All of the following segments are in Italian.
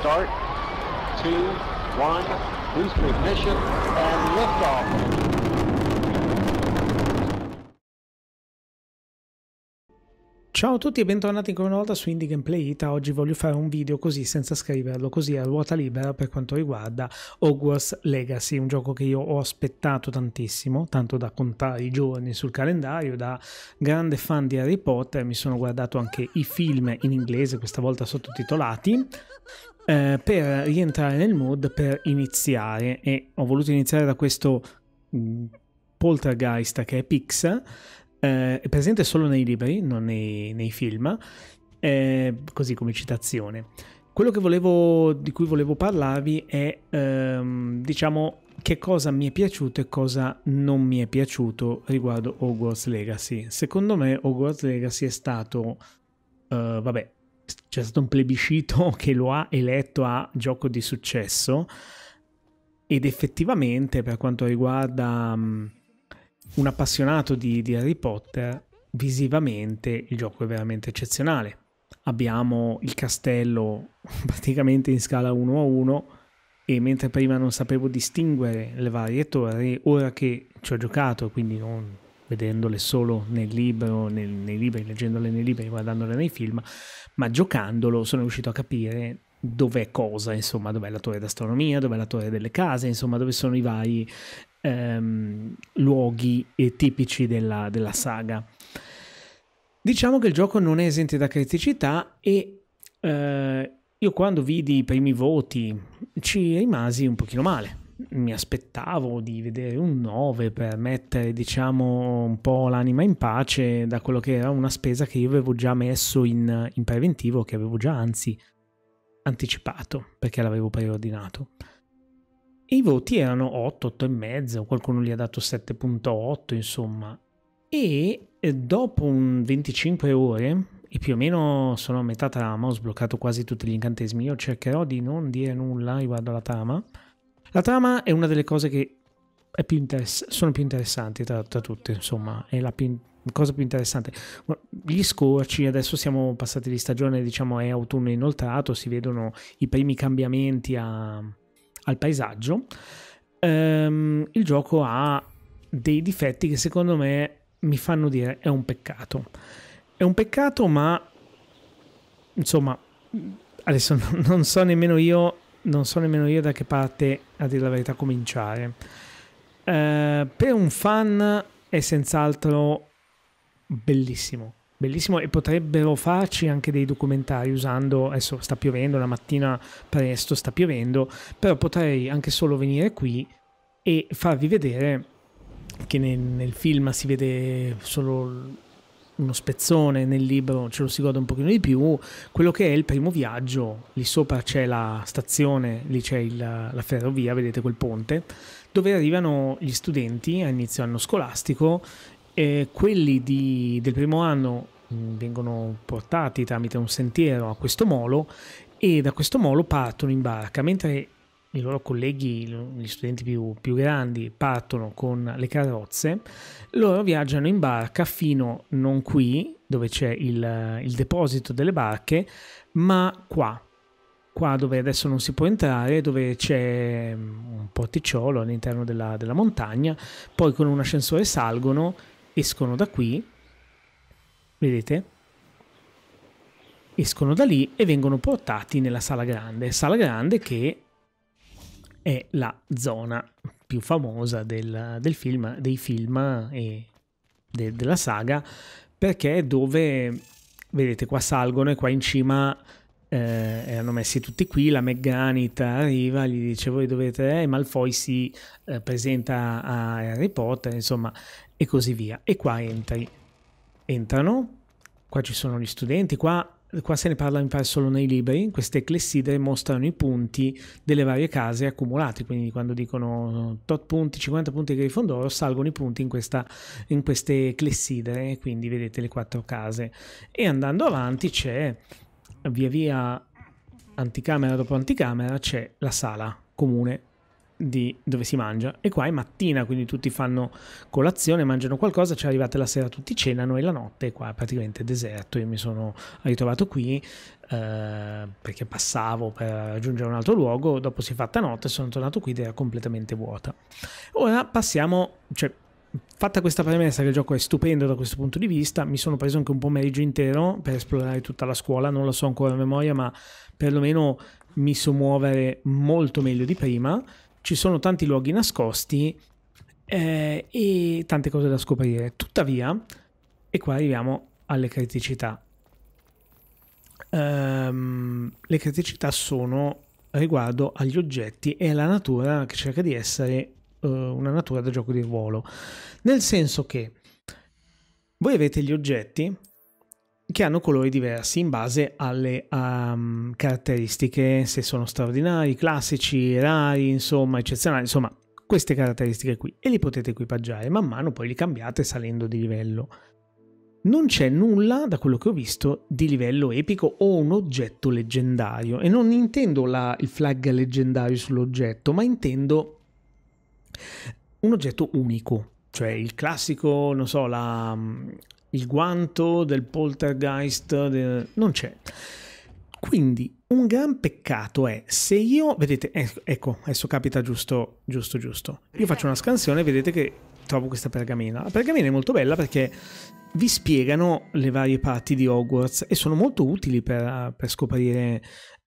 start. Two, one, booster ignition, and liftoff. Ciao a tutti e bentornati ancora una volta su Indie Gameplay Ita. Oggi voglio fare un video così senza scriverlo, così a ruota libera per quanto riguarda Hogwarts Legacy, un gioco che io ho aspettato tantissimo, tanto da contare i giorni sul calendario, da grande fan di Harry Potter, mi sono guardato anche i film in inglese, questa volta sottotitolati, eh, per rientrare nel mood per iniziare e ho voluto iniziare da questo mm, poltergeist che è Pix eh, è presente solo nei libri, non nei, nei film, eh, così come citazione. Quello volevo, di cui volevo parlarvi è, ehm, diciamo, che cosa mi è piaciuto e cosa non mi è piaciuto riguardo Hogwarts Legacy. Secondo me Hogwarts Legacy è stato, uh, vabbè, c'è stato un plebiscito che lo ha eletto a gioco di successo ed effettivamente per quanto riguarda... Um, un appassionato di, di Harry Potter, visivamente il gioco è veramente eccezionale. Abbiamo il castello praticamente in scala 1 a 1 e mentre prima non sapevo distinguere le varie torri, ora che ci ho giocato, quindi non vedendole solo nel libro, nel, nei libri, leggendole nei libri, guardandole nei film, ma giocandolo sono riuscito a capire dov'è cosa, insomma, dov'è la torre d'astronomia, dov'è la torre delle case, insomma, dove sono i vari ehm, luoghi tipici della, della saga. Diciamo che il gioco non è esente da criticità e eh, io quando vidi i primi voti ci rimasi un pochino male. Mi aspettavo di vedere un 9 per mettere, diciamo, un po' l'anima in pace da quello che era una spesa che io avevo già messo in, in preventivo, che avevo già anzi anticipato perché l'avevo preordinato. E i voti erano 8, 8 e mezzo, qualcuno gli ha dato 7.8, insomma. E dopo un 25 ore, e più o meno sono a metà trama, ho sbloccato quasi tutti gli incantesimi, io cercherò di non dire nulla riguardo alla trama. La trama è una delle cose che più sono più interessanti tra, tra tutte, insomma, è la più, cosa più interessante. Gli scorci, adesso siamo passati di stagione, diciamo è autunno inoltrato, si vedono i primi cambiamenti a al paesaggio, ehm, il gioco ha dei difetti che secondo me mi fanno dire è un peccato. È un peccato, ma insomma, adesso non so nemmeno io, non so nemmeno io da che parte, a dire la verità, cominciare. Eh, per un fan è senz'altro bellissimo bellissimo e potrebbero farci anche dei documentari usando, adesso sta piovendo, la mattina presto sta piovendo, però potrei anche solo venire qui e farvi vedere che nel, nel film si vede solo uno spezzone nel libro ce lo si gode un pochino di più. Quello che è il primo viaggio lì sopra c'è la stazione lì c'è il, la ferrovia vedete quel ponte dove arrivano gli studenti a inizio anno scolastico e quelli di, del primo anno mm, vengono portati tramite un sentiero a questo molo e da questo molo partono in barca, mentre i loro colleghi, gli studenti più, più, grandi, partono con le carrozze, loro viaggiano in barca fino non qui, dove c'è il, il deposito delle barche, ma qua, qua dove adesso non si può entrare, dove c'è mm, un porticciolo all'interno della, della montagna, poi con un ascensore salgono escono da qui, vedete? Escono da lì e vengono portati nella sala grande, sala grande che è la zona più famosa del, del film, dei film e de, della saga, perché è dove, vedete, qua salgono e qua in cima eh, erano messi tutti qui, la McGanit arriva, gli dice voi dovete, e Malfoy si eh, presenta a Harry Potter, insomma, e così via. E qua entri. Entrano, qua ci sono gli studenti, qua, qua se ne parla mi pare solo nei libri, queste clessidre mostrano i punti delle varie case accumulati, quindi quando dicono tot punti, 50 punti di Grifondoro, salgono i punti in, questa, in queste clessidre, quindi vedete le quattro case. E andando avanti c'è, via via, anticamera dopo anticamera, c'è la sala comune di dove si mangia. E qua è mattina quindi tutti fanno colazione mangiano qualcosa cioè arrivate la sera tutti cenano e la notte qua è praticamente deserto. Io mi sono ritrovato qui eh, perché passavo per raggiungere un altro luogo dopo si è fatta notte sono tornato qui ed era completamente vuota. Ora passiamo cioè fatta questa premessa che il gioco è stupendo da questo punto di vista mi sono preso anche un pomeriggio intero per esplorare tutta la scuola non lo so ancora a memoria ma perlomeno mi so muovere molto meglio di prima ci sono tanti luoghi nascosti eh, e tante cose da scoprire. Tuttavia, e qua arriviamo alle criticità. Um, le criticità sono riguardo agli oggetti e alla natura che cerca di essere uh, una natura da gioco di ruolo. Nel senso che voi avete gli oggetti che hanno colori diversi in base alle um, caratteristiche, se sono straordinari, classici, rari, insomma, eccezionali, insomma, queste caratteristiche qui e li potete equipaggiare, man mano poi li cambiate salendo di livello. Non c'è nulla, da quello che ho visto, di livello epico o un oggetto leggendario. E non intendo la, il flag leggendario sull'oggetto, ma intendo un oggetto unico. Cioè il classico, non so, la, il guanto del poltergeist de... non c'è. Quindi un gran peccato è se io, vedete, ecco, adesso capita giusto, giusto, giusto. Io faccio una scansione e vedete che trovo questa pergamena. La pergamena è molto bella perché vi spiegano le varie parti di Hogwarts e sono molto utili per, per scoprire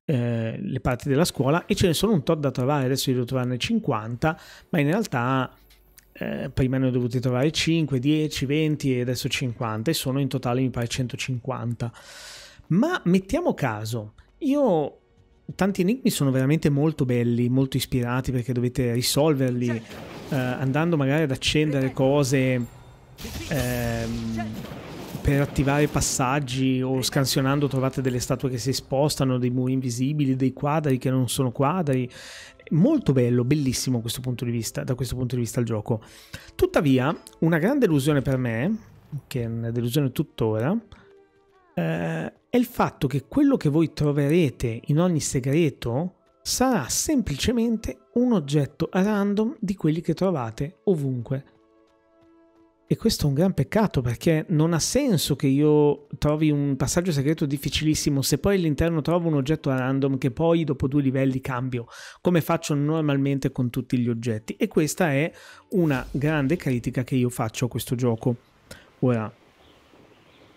eh, le parti della scuola e ce ne sono un tot da trovare, adesso io devo trovarne 50, ma in realtà eh, prima ne ho dovuti trovare 5, 10, 20 e adesso 50 e sono in totale mi pare 150. Ma mettiamo caso, io tanti enigmi sono veramente molto belli, molto ispirati perché dovete risolverli eh, andando magari ad accendere cose ehm, per attivare passaggi o scansionando trovate delle statue che si spostano, dei muri invisibili, dei quadri che non sono quadri molto bello, bellissimo questo punto di vista, da questo punto di vista il gioco. Tuttavia, una grande delusione per me, che è una delusione tuttora, eh, è il fatto che quello che voi troverete in ogni segreto sarà semplicemente un oggetto random di quelli che trovate ovunque. E questo è un gran peccato perché non ha senso che io trovi un passaggio segreto difficilissimo se poi all'interno trovo un oggetto random che poi dopo due livelli cambio, come faccio normalmente con tutti gli oggetti. E questa è una grande critica che io faccio a questo gioco. Ora,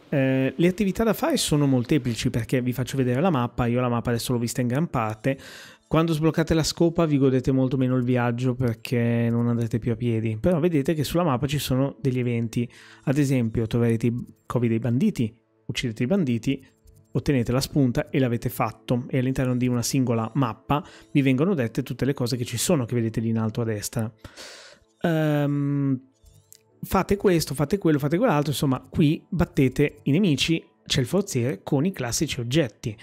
eh, le attività da fare sono molteplici perché vi faccio vedere la mappa, io la mappa adesso l'ho vista in gran parte, quando sbloccate la scopa vi godete molto meno il viaggio perché non andrete più a piedi, però vedete che sulla mappa ci sono degli eventi, ad esempio troverete i covi dei banditi, uccidete i banditi, ottenete la spunta e l'avete fatto. E all'interno di una singola mappa vi vengono dette tutte le cose che ci sono che vedete lì in alto a destra. Um, fate questo, fate quello, fate quell'altro, insomma qui battete i nemici, c'è il forziere con i classici oggetti.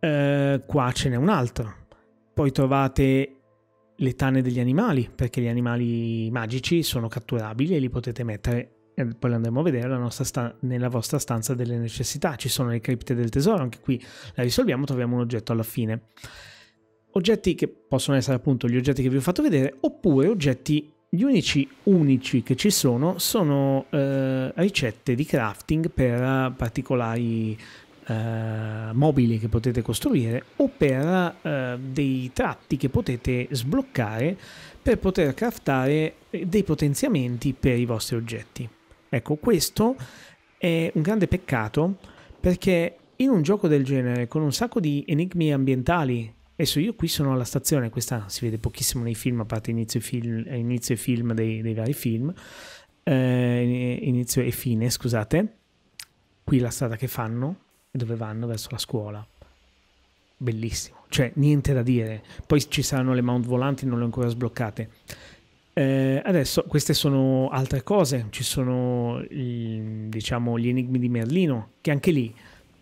Uh, qua ce n'è un altro poi trovate le tane degli animali, perché gli animali magici sono catturabili e li potete mettere, e poi lo andremo a vedere, sta- nella vostra stanza delle necessità. Ci sono le cripte del tesoro, anche qui la risolviamo, troviamo un oggetto alla fine. Oggetti che possono essere appunto gli oggetti che vi ho fatto vedere, oppure oggetti gli unici unici che ci sono sono eh, ricette di crafting per particolari eh, mobili che potete costruire o per eh, dei tratti che potete sbloccare per poter craftare dei potenziamenti per i vostri oggetti. Ecco, questo è un grande peccato perché in un gioco del genere con un sacco di enigmi ambientali Adesso io qui sono alla stazione, questa si vede pochissimo nei film, a parte inizio e film, inizio e film dei, dei, vari film, eh, inizio e fine, scusate. Qui la strada che fanno, dove vanno verso la scuola. Bellissimo, cioè niente da dire. Poi ci saranno le mount volanti, non le ho ancora sbloccate. Eh, adesso queste sono altre cose, ci sono i, diciamo gli enigmi di Merlino, che anche lì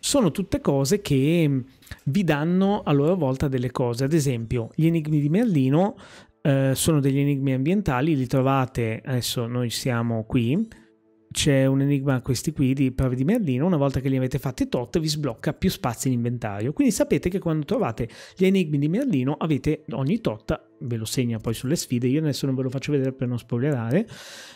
sono tutte cose che vi danno a loro volta delle cose. Ad esempio, gli enigmi di Merlino eh, sono degli enigmi ambientali, li trovate, adesso noi siamo qui, c'è un enigma questi qui di prove di Merlino, una volta che li avete fatti tot vi sblocca più spazi in inventario. Quindi sapete che quando trovate gli enigmi di Merlino avete ogni tot, ve lo segna poi sulle sfide, io adesso non ve lo faccio vedere per non spoilerare,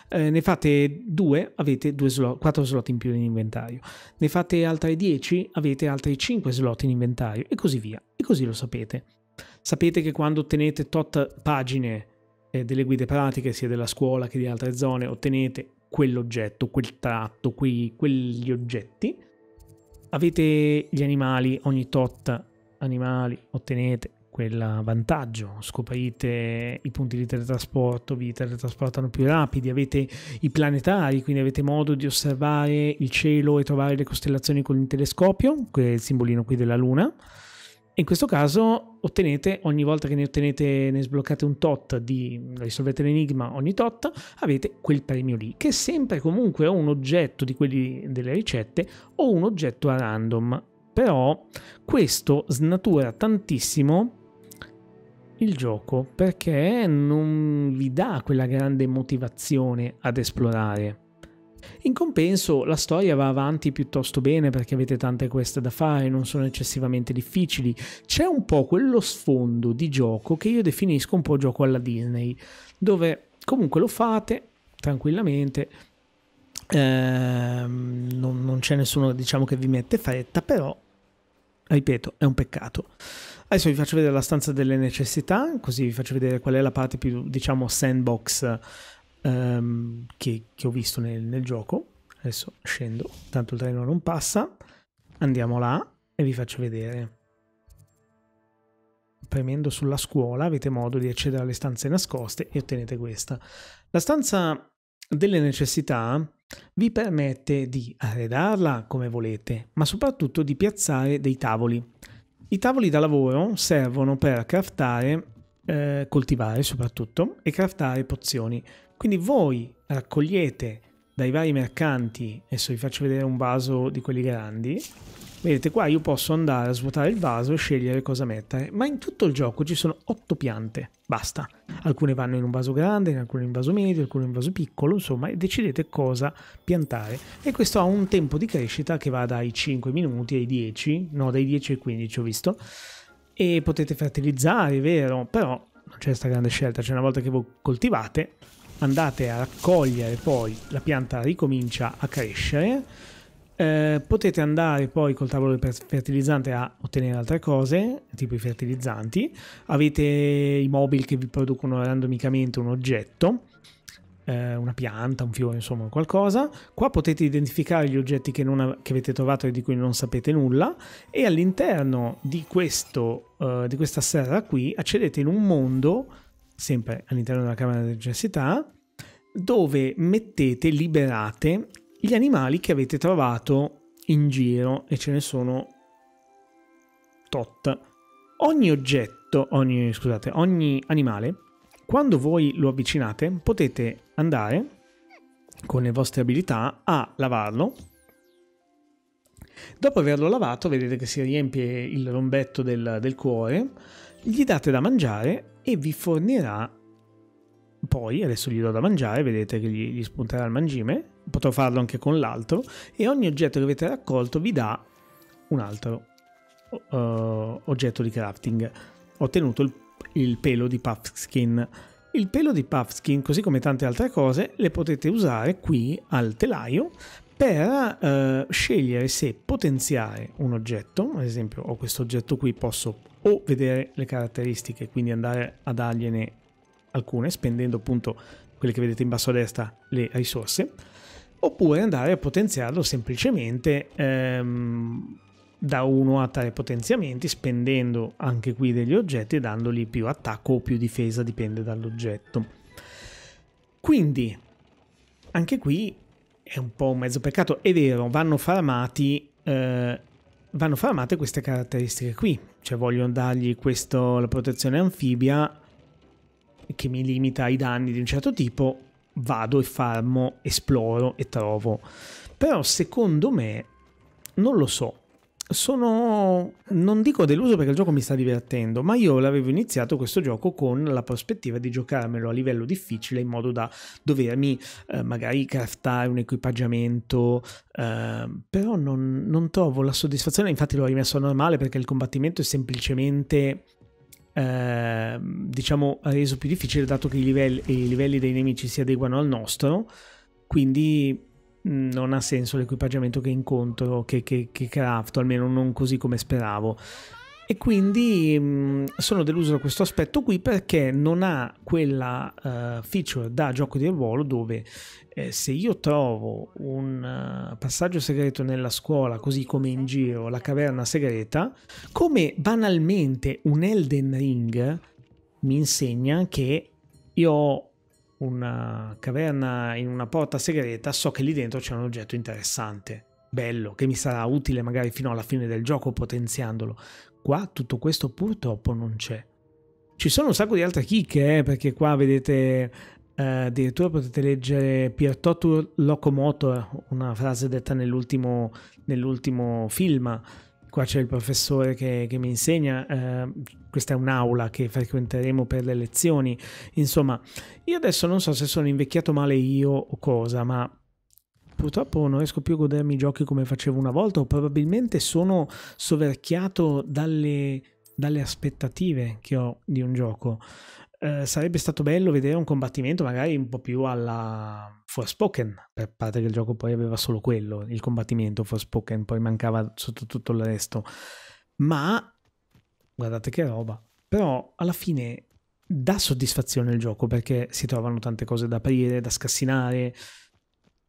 eh, ne fate due, avete due slot, quattro slot in più in inventario. Ne fate altre 10, avete altri 5 slot in inventario e così via. E così lo sapete. Sapete che quando ottenete tot pagine eh, delle guide pratiche, sia della scuola che di altre zone, ottenete quell'oggetto, quel tratto, quei, quegli oggetti. Avete gli animali, ogni tot animali ottenete quel vantaggio, scoprite i punti di teletrasporto, vi teletrasportano più rapidi, avete i planetari, quindi avete modo di osservare il cielo e trovare le costellazioni con il telescopio, quel simbolino qui della Luna in questo caso ottenete, ogni volta che ne ottenete, ne sbloccate un tot di risolvete l'enigma ogni tot, avete quel premio lì, che è sempre comunque o un oggetto di quelli delle ricette o un oggetto a random. Però questo snatura tantissimo il gioco perché non vi dà quella grande motivazione ad esplorare. In compenso la storia va avanti piuttosto bene perché avete tante quest da fare, non sono eccessivamente difficili. C'è un po' quello sfondo di gioco che io definisco un po' gioco alla Disney, dove comunque lo fate tranquillamente, ehm, non, non c'è nessuno diciamo che vi mette fretta, però ripeto, è un peccato. Adesso vi faccio vedere la stanza delle necessità, così vi faccio vedere qual è la parte più, diciamo, sandbox um, che, che, ho visto nel, nel gioco. Adesso scendo, tanto il treno non passa. Andiamo là e vi faccio vedere. Premendo sulla scuola avete modo di accedere alle stanze nascoste e ottenete questa. La stanza delle necessità vi permette di arredarla come volete, ma soprattutto di piazzare dei tavoli. I tavoli da lavoro servono per craftare, eh, coltivare soprattutto, e craftare pozioni. Quindi voi raccogliete dai vari mercanti, adesso vi faccio vedere un vaso di quelli grandi, vedete qua io posso andare a svuotare il vaso e scegliere cosa mettere, ma in tutto il gioco ci sono otto piante, basta. Alcune vanno in un vaso grande, alcune in un vaso medio, alcune in un vaso piccolo, insomma, e decidete cosa piantare. E questo ha un tempo di crescita che va dai 5 minuti ai 10, no, dai 10 ai 15 ho visto, e potete fertilizzare, è vero, però non c'è questa grande scelta, cioè una volta che voi coltivate andate a raccogliere poi la pianta ricomincia a crescere eh, potete andare poi col tavolo fertilizzante a ottenere altre cose tipo i fertilizzanti avete i mobili che vi producono randomicamente un oggetto eh, una pianta, un fiore, insomma qualcosa. Qua potete identificare gli oggetti che, ha, che, avete trovato e di cui non sapete nulla e all'interno di, questo, uh, di questa serra qui accedete in un mondo sempre all'interno della camera di necessità, dove mettete, liberate gli animali che avete trovato in giro e ce ne sono tot. Ogni oggetto, ogni, scusate, ogni animale, quando voi lo avvicinate, potete andare con le vostre abilità a lavarlo. Dopo averlo lavato, vedete che si riempie il rombetto del, del cuore, gli date da mangiare e vi fornirà poi, adesso gli do da mangiare, vedete che gli, gli spunterà il mangime, potrò farlo anche con l'altro, e ogni oggetto che avete raccolto vi dà un altro uh, oggetto di crafting. Ho ottenuto il, il pelo di Puffskin. Il pelo di Puffskin, così come tante altre cose, le potete usare qui al telaio per uh, scegliere se potenziare un oggetto, ad esempio ho questo oggetto qui, posso o vedere le caratteristiche, quindi andare a dargliene alcune, spendendo appunto quelle che vedete in basso a destra, le risorse, oppure andare a potenziarlo semplicemente ehm, da 1 a 3 potenziamenti, spendendo anche qui degli oggetti e dandogli più attacco o più difesa, dipende dall'oggetto. Quindi, anche qui è un po' un mezzo peccato. È vero, vanno farmati, eh, vanno farmate queste caratteristiche qui. Cioè vogliono dargli questo, la protezione anfibia che mi limita ai danni di un certo tipo. Vado e farmo, esploro e trovo. Però secondo me, non lo so. Sono, non dico deluso perché il gioco mi sta divertendo, ma io l'avevo iniziato questo gioco con la prospettiva di giocarmelo a livello difficile in modo da dovermi eh, magari craftare un equipaggiamento, eh, però non, non, trovo la soddisfazione, infatti l'ho rimesso a normale perché il combattimento è semplicemente... Eh, diciamo reso più difficile dato che i livelli, i livelli dei nemici si adeguano al nostro. Quindi non ha senso l'equipaggiamento che incontro, che, che, che crafto, almeno non così come speravo. E quindi mh, sono deluso da questo aspetto qui perché non ha quella uh, feature da gioco di ruolo dove eh, se io trovo un uh, passaggio segreto nella scuola, così come in giro la caverna segreta, come banalmente un Elden Ring mi insegna che io ho una caverna in una porta segreta, so che lì dentro c'è un oggetto interessante, bello, che mi sarà utile magari fino alla fine del gioco potenziandolo. Qua tutto questo purtroppo non c'è. Ci sono un sacco di altre chicche, eh, perché qua vedete eh, addirittura potete leggere Piertotur Locomotor, una frase detta nell'ultimo, nell'ultimo film qua c'è il professore che, che mi insegna, eh, questa è un'aula che frequenteremo per le lezioni, insomma, io adesso non so se sono invecchiato male io o cosa, ma purtroppo non riesco più a godermi i giochi come facevo una volta o probabilmente sono soverchiato dalle, dalle aspettative che ho di un gioco. Eh, sarebbe stato bello vedere un combattimento magari un po' più alla Forspoken, per parte che il gioco poi aveva solo quello, il combattimento Forspoken, poi mancava sotto tutto il resto. Ma guardate che roba. Però alla fine dà soddisfazione il gioco perché si trovano tante cose da aprire, da scassinare.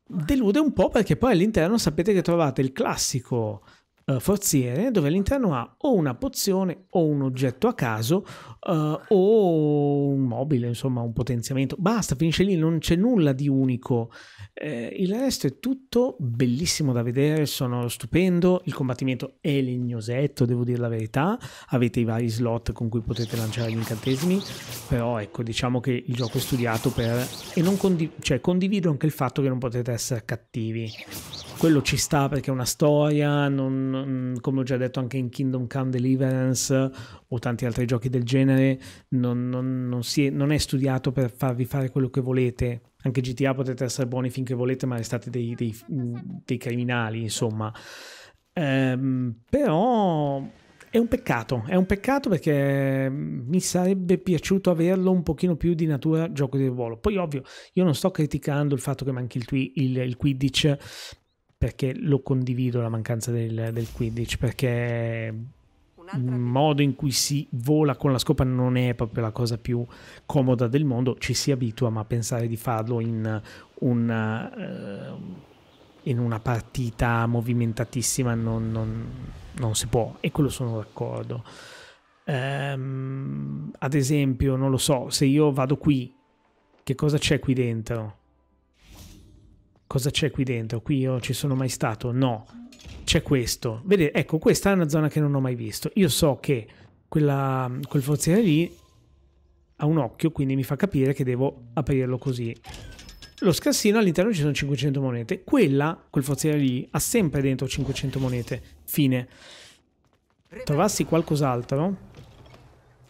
Delude un po' perché poi all'interno sapete che trovate il classico uh, forziere dove all'interno ha o una pozione o un oggetto a caso uh, o un mobile, insomma un potenziamento. Basta, finisce lì, non c'è nulla di unico. Eh, il resto è tutto bellissimo da vedere, sono stupendo, il combattimento è legnosetto, devo dire la verità, avete i vari slot con cui potete lanciare gli incantesimi, però ecco diciamo che il gioco è studiato per... e non condiv- cioè, condivido anche il fatto che non potete essere cattivi quello ci sta perché è una storia, non, come ho già detto anche in Kingdom Come Deliverance o tanti altri giochi del genere, non, non, è, non è studiato per farvi fare quello che volete. Anche GTA potete essere buoni finché volete, ma restate dei, dei, dei criminali, insomma. Ehm, però è un peccato, è un peccato perché mi sarebbe piaciuto averlo un pochino più di natura gioco di ruolo. Poi ovvio, io non sto criticando il fatto che manchi il, twi- il, il Quidditch perché lo condivido la mancanza del, del Quidditch, perché il modo in cui si vola con la scopa non è proprio la cosa più comoda del mondo, ci si abitua, ma pensare di farlo in una, uh, in una partita movimentatissima non, non, non, si può, e quello sono d'accordo. Um, ad esempio, non lo so, se io vado qui, che cosa c'è qui dentro? Cosa c'è qui dentro? Qui io ci sono mai stato? No. C'è questo. Vedete, ecco, questa è una zona che non ho mai visto. Io so che quella, quel forziere lì ha un occhio, quindi mi fa capire che devo aprirlo così. Lo scassino all'interno ci sono 500 monete. Quella, quel forziere lì, ha sempre dentro 500 monete. Fine. Trovassi qualcos'altro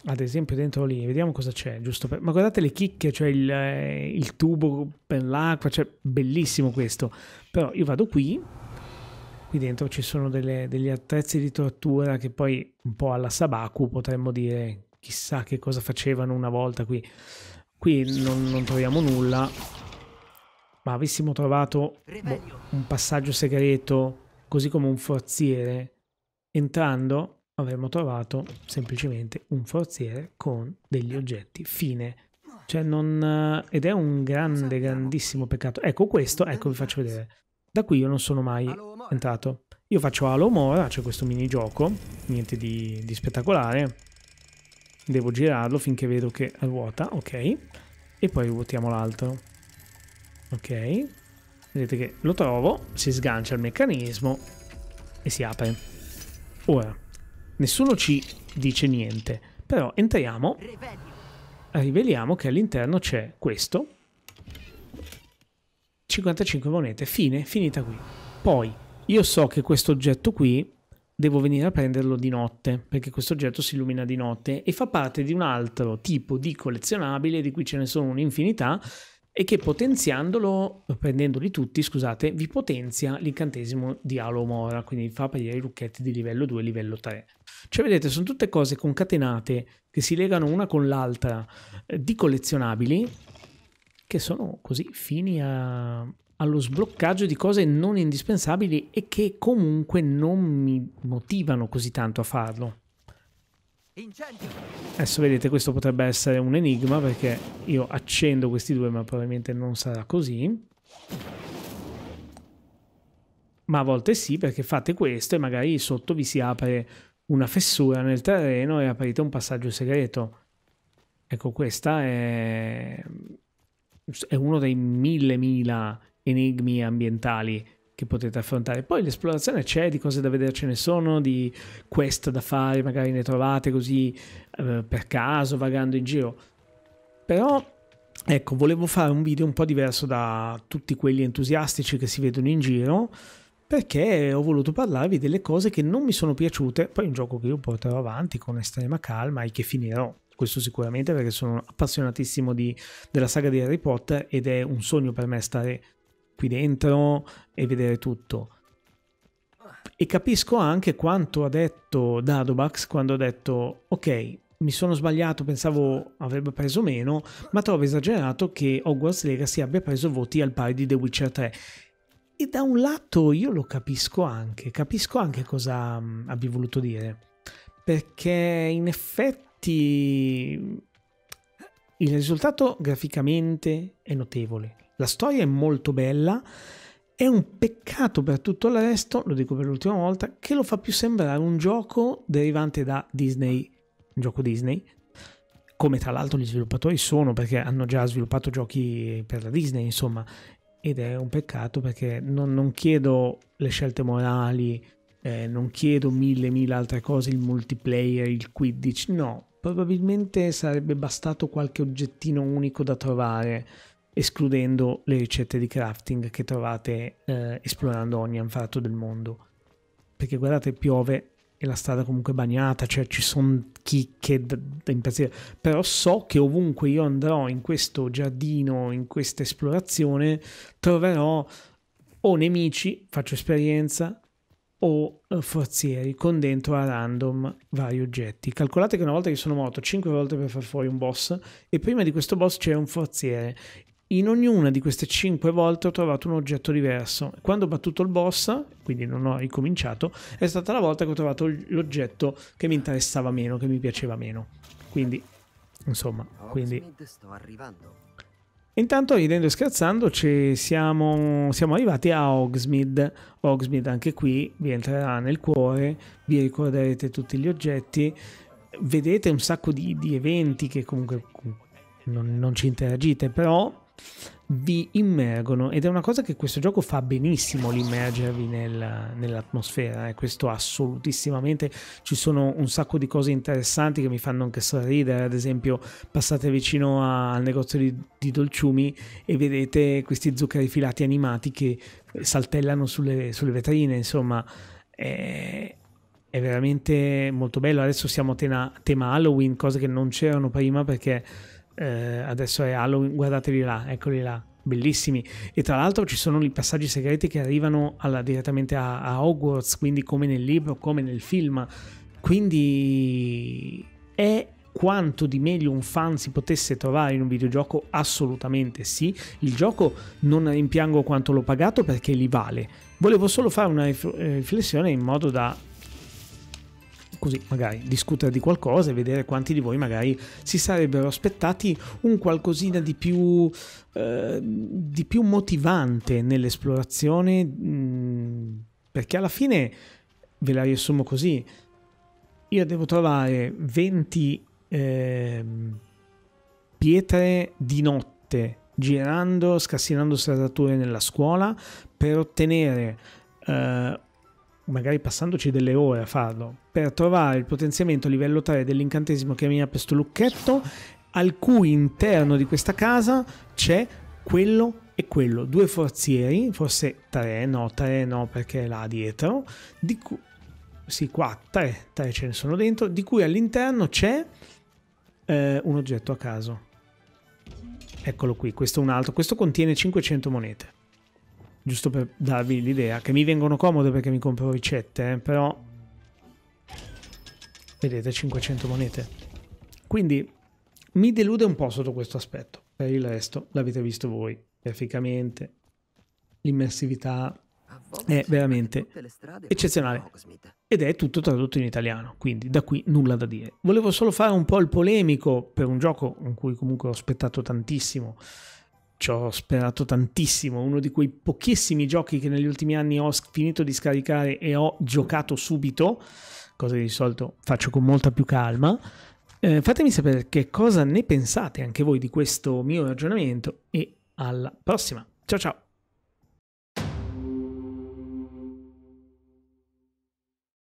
ad esempio dentro lì, vediamo cosa c'è, giusto per... Ma guardate le chicche, cioè il, eh, il tubo per l'acqua, cioè bellissimo questo. Però io vado qui, qui dentro ci sono delle, degli attrezzi di tortura che poi un po' alla Sabaku potremmo dire chissà che cosa facevano una volta qui. Qui non, non troviamo nulla, ma avessimo trovato boh, un passaggio segreto, così come un forziere, entrando avremmo trovato semplicemente un forziere con degli oggetti. Fine. Cioè non, eh, ed è un grande, grandissimo peccato. Ecco questo, ecco vi faccio vedere. Da qui io non sono mai entrato. Io faccio Halo Mora, c'è questo minigioco, niente di, di spettacolare. Devo girarlo finché vedo che ruota, ok. E poi ruotiamo l'altro. Ok. Vedete che lo trovo, si sgancia il meccanismo e si apre. Ora, Nessuno ci dice niente, però entriamo, riveliamo che all'interno c'è questo, 55 monete, fine, finita qui. Poi io so che questo oggetto qui devo venire a prenderlo di notte, perché questo oggetto si illumina di notte e fa parte di un altro tipo di collezionabile di cui ce ne sono un'infinità e che potenziandolo, prendendoli tutti, scusate, vi potenzia l'incantesimo di Alomora, quindi fa apparire i lucchetti di livello 2 e livello 3. Cioè vedete, sono tutte cose concatenate che si legano una con l'altra eh, di collezionabili che sono così fini a, allo sbloccaggio di cose non indispensabili e che comunque non mi motivano così tanto a farlo. Adesso vedete questo potrebbe essere un enigma perché io accendo questi due ma probabilmente non sarà così. Ma a volte sì perché fate questo e magari sotto vi si apre una fessura nel terreno e aprite un passaggio segreto. Ecco questa è, è uno dei mille mila enigmi ambientali che potete affrontare. Poi l'esplorazione c'è, di cose da vedere ce ne sono, di quest da fare, magari ne trovate così eh, per caso, vagando in giro. Però, ecco, volevo fare un video un po' diverso da tutti quelli entusiastici che si vedono in giro, perché ho voluto parlarvi delle cose che non mi sono piaciute. Poi un gioco che io porterò avanti con estrema calma e che finirò questo sicuramente perché sono appassionatissimo di, della saga di Harry Potter ed è un sogno per me stare qui dentro e vedere tutto. E capisco anche quanto ha detto Dadobax quando ha detto ok, mi sono sbagliato, pensavo avrebbe preso meno, ma trovo esagerato che Hogwarts Legacy abbia preso voti al pari di The Witcher 3. E da un lato io lo capisco anche, capisco anche cosa mm, abbia voluto dire, perché in effetti il risultato graficamente è notevole, la storia è molto bella, è un peccato per tutto il resto, lo dico per l'ultima volta, che lo fa più sembrare un gioco derivante da Disney, un gioco Disney, come tra l'altro gli sviluppatori sono perché hanno già sviluppato giochi per la Disney, insomma, ed è un peccato perché non, non chiedo le scelte morali, eh, non chiedo mille mille altre cose, il multiplayer, il Quidditch, no, probabilmente sarebbe bastato qualche oggettino unico da trovare escludendo le ricette di crafting che trovate eh, esplorando ogni anfratto del mondo. Perché guardate, piove e la strada comunque bagnata, cioè ci sono chicche da, da impazzire. Però so che ovunque io andrò in questo giardino, in questa esplorazione, troverò o nemici, faccio esperienza, o uh, forzieri con dentro a random vari oggetti. Calcolate che una volta che sono morto 5 volte per far fuori un boss e prima di questo boss c'era un forziere in ognuna di queste 5 volte ho trovato un oggetto diverso. Quando ho battuto il boss, quindi non ho ricominciato, è stata la volta che ho trovato l'oggetto che mi interessava meno, che mi piaceva meno. Quindi, insomma, quindi... Sto arrivando. Intanto, ridendo e scherzando, siamo, siamo, arrivati a Hogsmeade. Hogsmeade anche qui vi entrerà nel cuore, vi ricorderete tutti gli oggetti, vedete un sacco di, di eventi che comunque non, non ci interagite, però vi immergono ed è una cosa che questo gioco fa benissimo l'immergervi nel, nell'atmosfera eh. questo assolutissimamente ci sono un sacco di cose interessanti che mi fanno anche sorridere ad esempio passate vicino a, al negozio di, di, dolciumi e vedete questi zuccheri filati animati che saltellano sulle, sulle vetrine insomma è, è veramente molto bello adesso siamo a tema Halloween cose che non c'erano prima perché eh, adesso è Halloween, guardatevi là, eccoli là, bellissimi. E tra l'altro ci sono i passaggi segreti che arrivano alla, direttamente a, a, Hogwarts, quindi come nel libro, come nel film. Quindi è quanto di meglio un fan si potesse trovare in un videogioco? Assolutamente sì. Il gioco non rimpiango quanto l'ho pagato perché li vale. Volevo solo fare una riflessione in modo da così magari discutere di qualcosa e vedere quanti di voi magari si sarebbero aspettati un qualcosina di più, eh, di più motivante nell'esplorazione, mm, perché alla fine, ve la riassumo così, io devo trovare 20 eh, pietre di notte girando, scassinando serrature nella scuola per ottenere eh, magari passandoci delle ore a farlo, per trovare il potenziamento livello 3 dell'incantesimo che mi apre questo lucchetto, al cui interno di questa casa c'è quello e quello, due forzieri, forse tre, no, tre no perché è là dietro, di cui sì, qua, tre, tre ce ne sono dentro, di cui all'interno c'è eh, un oggetto a caso. Eccolo qui, questo è un altro, questo contiene 500 monete. Giusto per darvi l'idea, che mi vengono comode perché mi compro ricette, eh, però... Vedete, 500 monete. Quindi mi delude un po' sotto questo aspetto. Per il resto l'avete visto voi, graficamente, l'immersività è veramente eccezionale ed è tutto tradotto in italiano, quindi da qui nulla da dire. Volevo solo fare un po' il polemico per un gioco in cui comunque ho aspettato tantissimo, ci ho sperato tantissimo, uno di quei pochissimi giochi che negli ultimi anni ho finito di scaricare e ho giocato subito, cosa di solito faccio con molta più calma. Eh, fatemi sapere che cosa ne pensate anche voi di questo mio ragionamento e alla prossima. Ciao ciao!